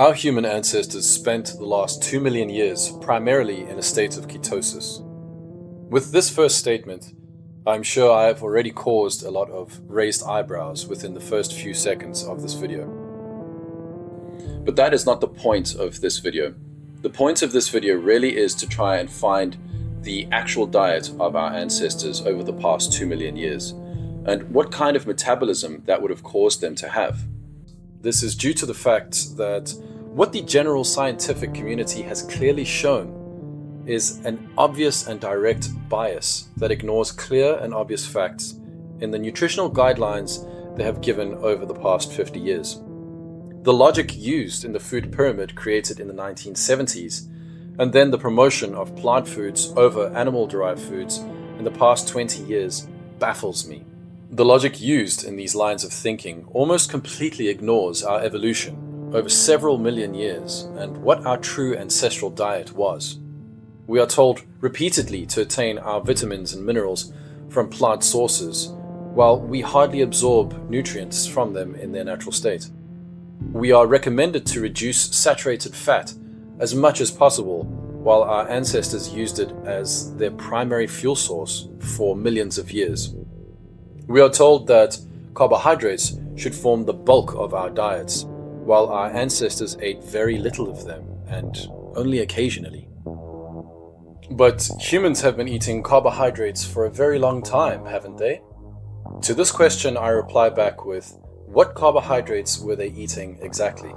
Our human ancestors spent the last 2 million years primarily in a state of ketosis. With this first statement, I'm sure I have already caused a lot of raised eyebrows within the first few seconds of this video. But that is not the point of this video. The point of this video really is to try and find the actual diet of our ancestors over the past 2 million years and what kind of metabolism that would have caused them to have. This is due to the fact that what the general scientific community has clearly shown is an obvious and direct bias that ignores clear and obvious facts in the nutritional guidelines they have given over the past 50 years. The logic used in the food pyramid created in the 1970s, and then the promotion of plant foods over animal derived foods in the past 20 years baffles me. The logic used in these lines of thinking almost completely ignores our evolution over several million years and what our true ancestral diet was. We are told repeatedly to attain our vitamins and minerals from plant sources, while we hardly absorb nutrients from them in their natural state. We are recommended to reduce saturated fat as much as possible, while our ancestors used it as their primary fuel source for millions of years. We are told that carbohydrates should form the bulk of our diets, while our ancestors ate very little of them and only occasionally. But humans have been eating carbohydrates for a very long time, haven't they? To this question, I reply back with what carbohydrates were they eating exactly?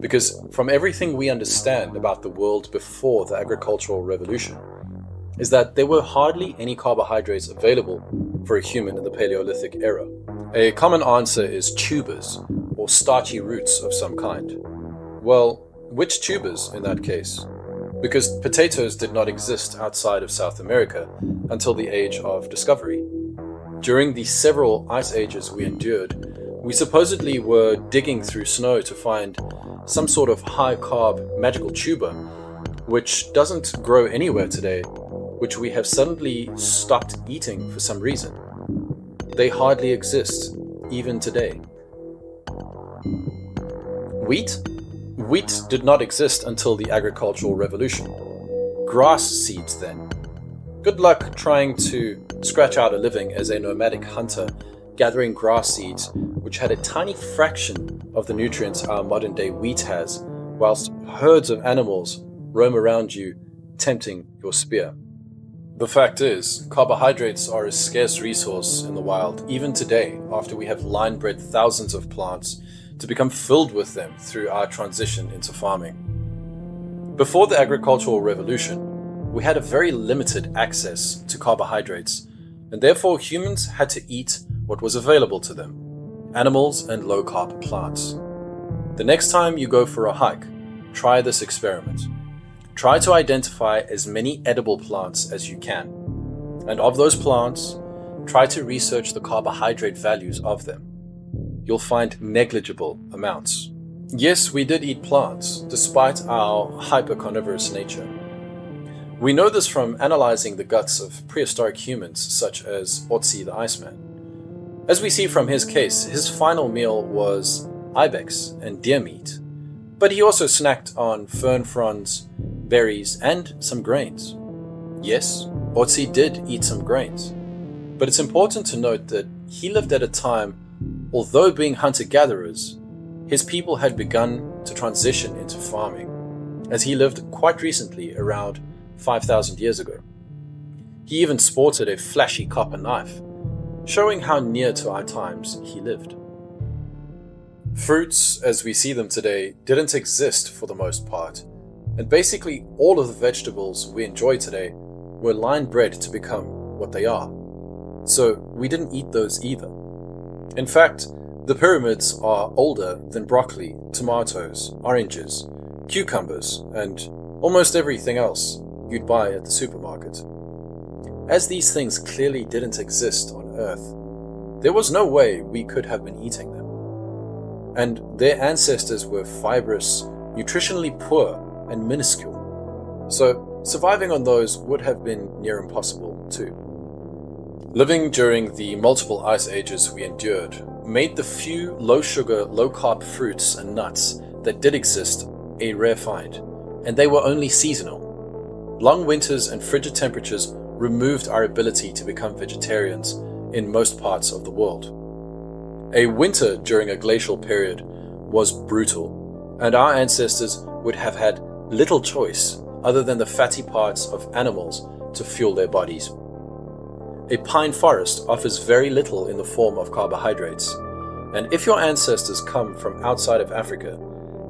Because from everything we understand about the world before the agricultural revolution, is that there were hardly any carbohydrates available for a human in the Paleolithic era. A common answer is tubers, starchy roots of some kind. Well, which tubers in that case? Because potatoes did not exist outside of South America until the age of discovery. During the several ice ages we endured, we supposedly were digging through snow to find some sort of high carb magical tuber, which doesn't grow anywhere today which we have suddenly stopped eating for some reason. They hardly exist, even today. Wheat? Wheat did not exist until the agricultural revolution. Grass seeds, then. Good luck trying to scratch out a living as a nomadic hunter gathering grass seeds, which had a tiny fraction of the nutrients our modern day wheat has, whilst herds of animals roam around you, tempting your spear. The fact is, carbohydrates are a scarce resource in the wild, even today, after we have line bred thousands of plants to become filled with them through our transition into farming. Before the agricultural revolution, we had a very limited access to carbohydrates, and therefore humans had to eat what was available to them animals and low carb plants. The next time you go for a hike, try this experiment. Try to identify as many edible plants as you can. And of those plants, try to research the carbohydrate values of them. You'll find negligible amounts. Yes, we did eat plants, despite our hypercarnivorous nature. We know this from analyzing the guts of prehistoric humans such as Otzi the Iceman. As we see from his case, his final meal was ibex and deer meat, but he also snacked on fern fronds, berries, and some grains. Yes, Otzi did eat some grains, but it's important to note that he lived at a time, although being hunter gatherers, his people had begun to transition into farming, as he lived quite recently, around 5,000 years ago. He even sported a flashy copper knife, showing how near to our times he lived. Fruits, as we see them today, didn't exist for the most part, and basically, all of the vegetables we enjoy today were line bred to become what they are. So we didn't eat those either. In fact, the pyramids are older than broccoli, tomatoes, oranges, cucumbers, and almost everything else you'd buy at the supermarket. As these things clearly didn't exist on Earth, there was no way we could have been eating them. And their ancestors were fibrous, nutritionally poor, and minuscule, so surviving on those would have been near impossible too. Living during the multiple ice ages we endured, made the few low sugar, low carb fruits and nuts that did exist a rare find, and they were only seasonal. Long winters and frigid temperatures removed our ability to become vegetarians in most parts of the world. A winter during a glacial period was brutal, and our ancestors would have had little choice other than the fatty parts of animals to fuel their bodies. A pine forest offers very little in the form of carbohydrates, and if your ancestors come from outside of Africa,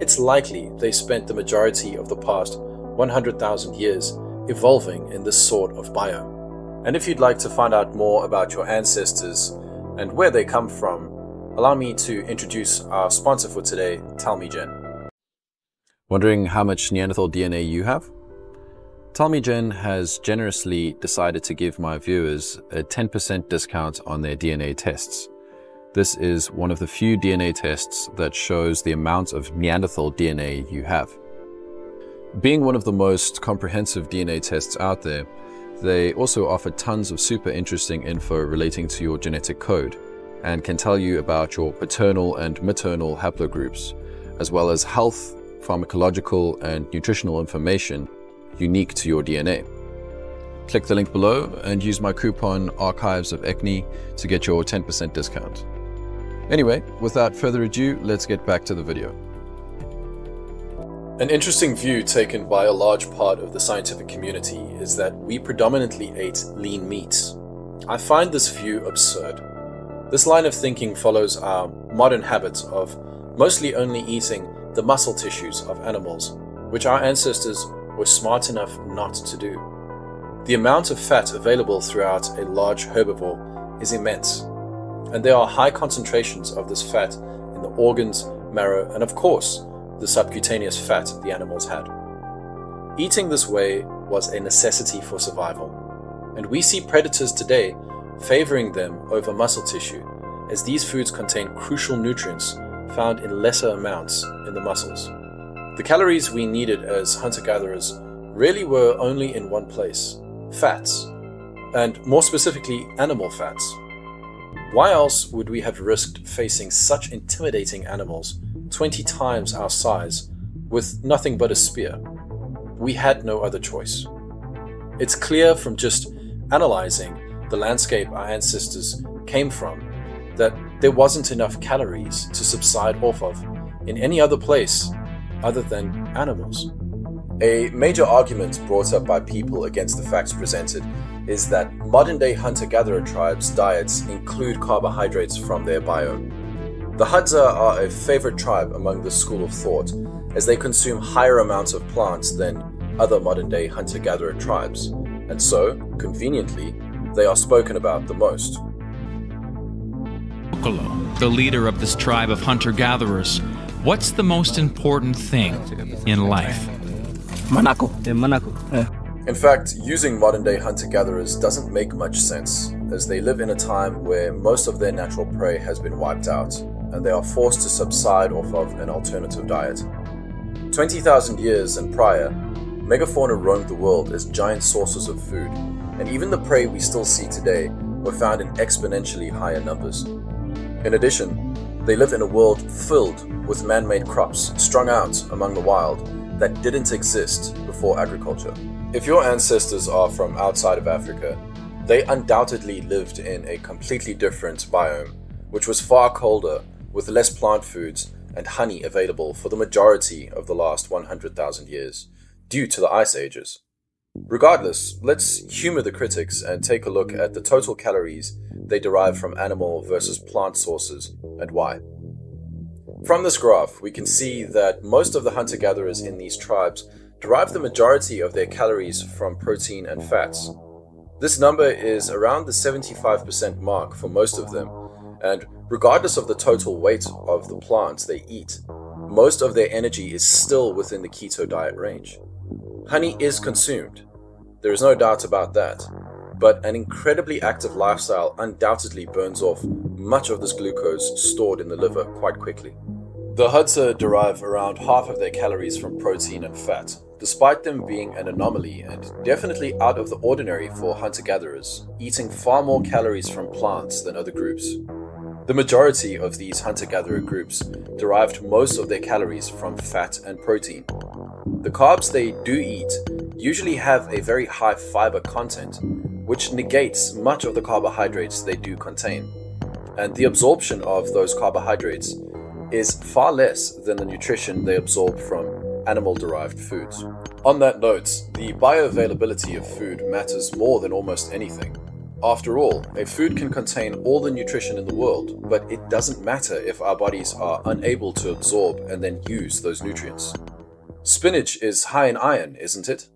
it's likely they spent the majority of the past 100,000 years evolving in this sort of biome. And if you'd like to find out more about your ancestors and where they come from, allow me to introduce our sponsor for today, Tellmegen. Wondering how much Neanderthal DNA you have? Tellmegen has generously decided to give my viewers a 10% discount on their DNA tests. This is one of the few DNA tests that shows the amount of Neanderthal DNA you have. Being one of the most comprehensive DNA tests out there, they also offer tons of super interesting info relating to your genetic code and can tell you about your paternal and maternal haplogroups, as well as health, pharmacological, and nutritional information unique to your DNA. Click the link below and use my coupon Archives of Ecne to get your 10% discount. Anyway, without further ado, let's get back to the video. An interesting view taken by a large part of the scientific community is that we predominantly ate lean meats. I find this view absurd. This line of thinking follows our modern habits of mostly only eating the muscle tissues of animals, which our ancestors were smart enough not to do. The amount of fat available throughout a large herbivore is immense, and there are high concentrations of this fat in the organs, marrow, and of course, the subcutaneous fat the animals had. Eating this way was a necessity for survival, and we see predators today favoring them over muscle tissue, as these foods contain crucial nutrients found in lesser amounts in the muscles. The calories we needed as hunter gatherers really were only in one place fats, and more specifically, animal fats. Why else would we have risked facing such intimidating animals 20 times our size with nothing but a spear? We had no other choice. It's clear from just analyzing the landscape our ancestors came from that there wasn't enough calories to subside off of in any other place other than animals. A major argument brought up by people against the facts presented is that modern day hunter gatherer tribes' diets include carbohydrates from their biome. The Hadza are a favorite tribe among the school of thought, as they consume higher amounts of plants than other modern day hunter gatherer tribes, and so, conveniently, they are spoken about the most. the leader of this tribe of hunter gatherers, What's the most important thing in life? Manako. Yeah, Manako. In fact, using modern day hunter gatherers doesn't make much sense, as they live in a time where most of their natural prey has been wiped out, and they are forced to subside off of an alternative diet. 20,000 years and prior, megafauna roamed the world as giant sources of food, and even the prey we still see today were found in exponentially higher numbers. In addition, they lived in a world filled with man made crops strung out among the wild that didn't exist before agriculture. If your ancestors are from outside of Africa, they undoubtedly lived in a completely different biome, which was far colder, with less plant foods and honey available for the majority of the last 100,000 years, due to the ice ages. Regardless, let's humor the critics and take a look at the total calories they derive from animal versus plant sources and why. From this graph, we can see that most of the hunter gatherers in these tribes derive the majority of their calories from protein and fats. This number is around the 75% mark for most of them, and regardless of the total weight of the plants they eat, most of their energy is still within the keto diet range. Honey is consumed, there is no doubt about that, but an incredibly active lifestyle undoubtedly burns off much of this glucose stored in the liver quite quickly. The Hadza derive around half of their calories from protein and fat, despite them being an anomaly and definitely out of the ordinary for hunter gatherers, eating far more calories from plants than other groups. The majority of these hunter gatherer groups derived most of their calories from fat and protein. The carbs they do eat usually have a very high fiber content, which negates much of the carbohydrates they do contain. And the absorption of those carbohydrates is far less than the nutrition they absorb from animal derived foods. On that note, the bioavailability of food matters more than almost anything. After all, a food can contain all the nutrition in the world, but it doesn't matter if our bodies are unable to absorb and then use those nutrients. Spinach is high in iron, isn't it?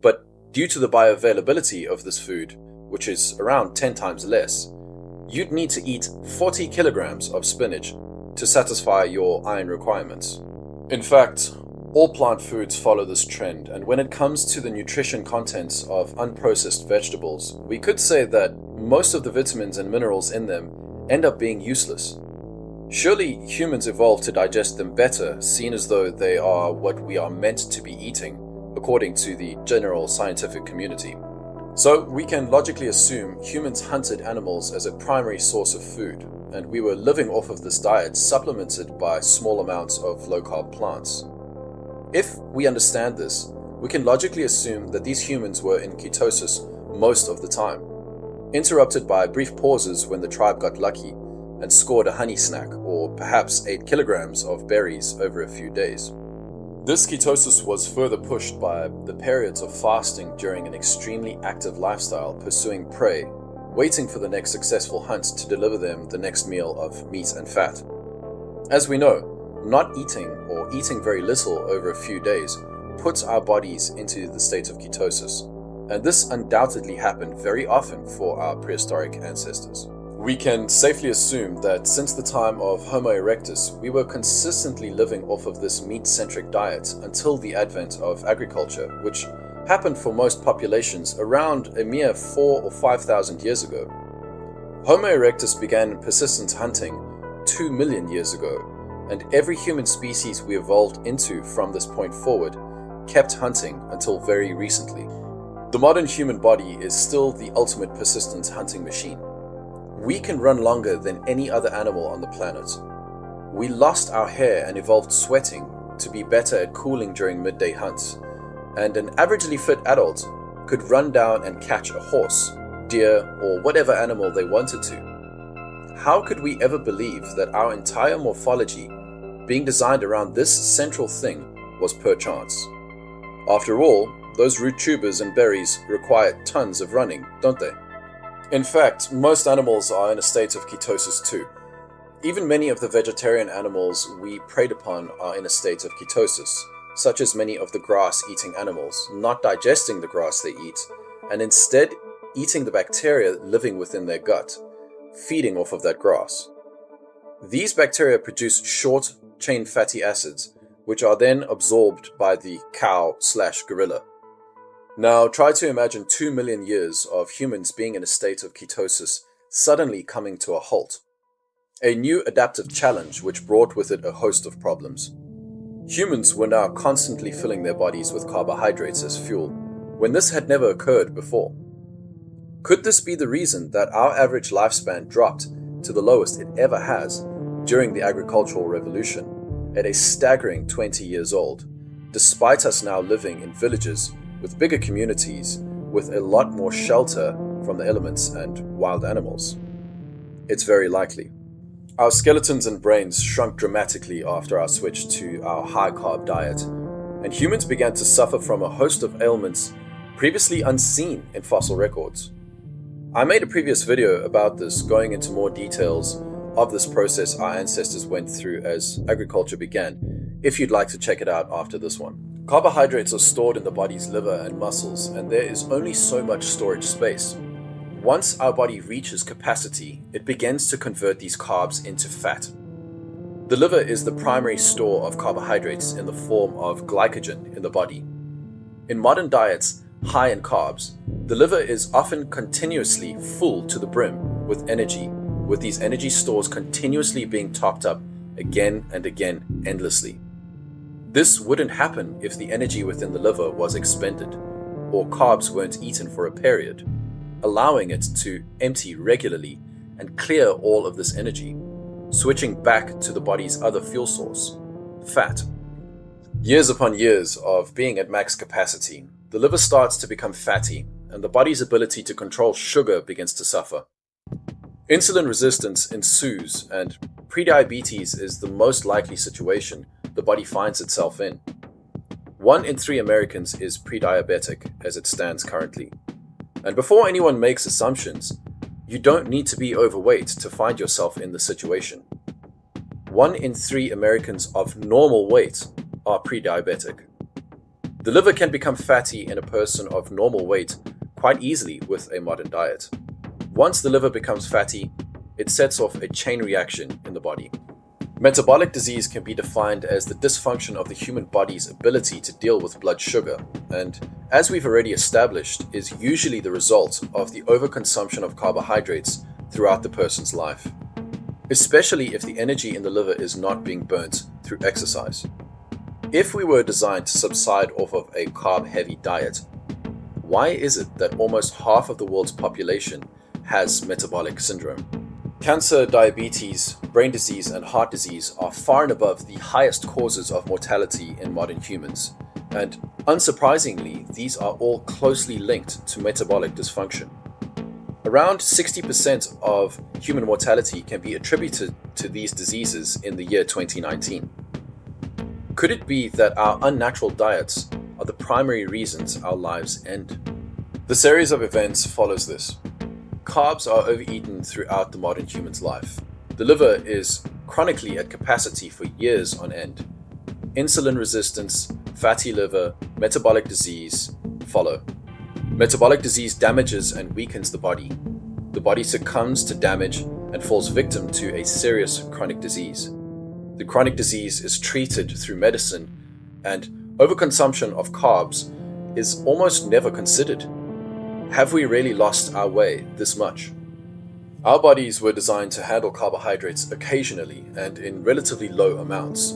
But due to the bioavailability of this food, which is around 10 times less, you'd need to eat 40 kilograms of spinach to satisfy your iron requirements. In fact, all plant foods follow this trend, and when it comes to the nutrition contents of unprocessed vegetables, we could say that most of the vitamins and minerals in them end up being useless. Surely humans evolved to digest them better, seen as though they are what we are meant to be eating, according to the general scientific community. So we can logically assume humans hunted animals as a primary source of food, and we were living off of this diet supplemented by small amounts of low carb plants. If we understand this, we can logically assume that these humans were in ketosis most of the time, interrupted by brief pauses when the tribe got lucky and scored a honey snack or perhaps 8 kilograms of berries over a few days. This ketosis was further pushed by the periods of fasting during an extremely active lifestyle pursuing prey, waiting for the next successful hunt to deliver them the next meal of meat and fat. As we know, not eating or eating very little over a few days puts our bodies into the state of ketosis, and this undoubtedly happened very often for our prehistoric ancestors. We can safely assume that since the time of Homo erectus, we were consistently living off of this meat centric diet until the advent of agriculture, which happened for most populations around a mere 4 or 5,000 years ago. Homo erectus began persistent hunting 2 million years ago and every human species we evolved into from this point forward kept hunting until very recently. The modern human body is still the ultimate persistent hunting machine. We can run longer than any other animal on the planet. We lost our hair and evolved sweating to be better at cooling during midday hunts, and an averagely fit adult could run down and catch a horse, deer, or whatever animal they wanted to how could we ever believe that our entire morphology, being designed around this central thing, was perchance? After all, those root tubers and berries require tons of running, don't they? In fact, most animals are in a state of ketosis too. Even many of the vegetarian animals we preyed upon are in a state of ketosis, such as many of the grass eating animals, not digesting the grass they eat, and instead eating the bacteria living within their gut feeding off of that grass. These bacteria produce short chain fatty acids, which are then absorbed by the cow slash gorilla. Now try to imagine 2 million years of humans being in a state of ketosis suddenly coming to a halt. A new adaptive challenge which brought with it a host of problems. Humans were now constantly filling their bodies with carbohydrates as fuel, when this had never occurred before. Could this be the reason that our average lifespan dropped to the lowest it ever has during the agricultural revolution at a staggering 20 years old, despite us now living in villages with bigger communities with a lot more shelter from the elements and wild animals? It's very likely. Our skeletons and brains shrunk dramatically after our switch to our high carb diet, and humans began to suffer from a host of ailments previously unseen in fossil records. I made a previous video about this, going into more details of this process our ancestors went through as agriculture began, if you'd like to check it out after this one. Carbohydrates are stored in the body's liver and muscles, and there is only so much storage space. Once our body reaches capacity, it begins to convert these carbs into fat. The liver is the primary store of carbohydrates in the form of glycogen in the body. In modern diets high in carbs, the liver is often continuously full to the brim with energy, with these energy stores continuously being topped up again and again endlessly. This wouldn't happen if the energy within the liver was expended, or carbs weren't eaten for a period, allowing it to empty regularly and clear all of this energy, switching back to the body's other fuel source, fat. Years upon years of being at max capacity, the liver starts to become fatty, and the body's ability to control sugar begins to suffer. Insulin resistance ensues, and prediabetes is the most likely situation the body finds itself in. One in three Americans is prediabetic as it stands currently. And before anyone makes assumptions, you don't need to be overweight to find yourself in the situation. One in three Americans of normal weight are pre-diabetic. The liver can become fatty in a person of normal weight quite easily with a modern diet. Once the liver becomes fatty, it sets off a chain reaction in the body. Metabolic disease can be defined as the dysfunction of the human body's ability to deal with blood sugar, and as we've already established, is usually the result of the overconsumption of carbohydrates throughout the person's life, especially if the energy in the liver is not being burnt through exercise. If we were designed to subside off of a carb heavy diet, why is it that almost half of the world's population has metabolic syndrome? Cancer, diabetes, brain disease, and heart disease are far and above the highest causes of mortality in modern humans. And unsurprisingly, these are all closely linked to metabolic dysfunction. Around 60% of human mortality can be attributed to these diseases in the year 2019. Could it be that our unnatural diets are the primary reasons our lives end? The series of events follows this. Carbs are overeaten throughout the modern human's life. The liver is chronically at capacity for years on end. Insulin resistance, fatty liver, metabolic disease follow. Metabolic disease damages and weakens the body. The body succumbs to damage and falls victim to a serious chronic disease. The chronic disease is treated through medicine, and overconsumption of carbs is almost never considered. Have we really lost our way this much? Our bodies were designed to handle carbohydrates occasionally and in relatively low amounts.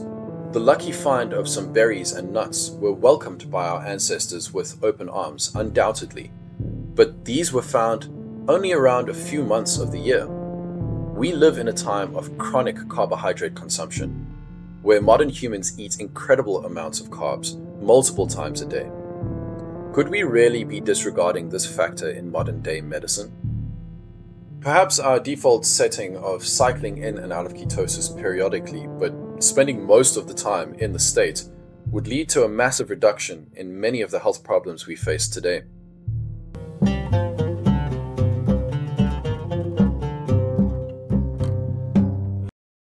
The lucky find of some berries and nuts were welcomed by our ancestors with open arms, undoubtedly. But these were found only around a few months of the year. We live in a time of chronic carbohydrate consumption, where modern humans eat incredible amounts of carbs multiple times a day. Could we really be disregarding this factor in modern day medicine? Perhaps our default setting of cycling in and out of ketosis periodically, but spending most of the time in the state, would lead to a massive reduction in many of the health problems we face today.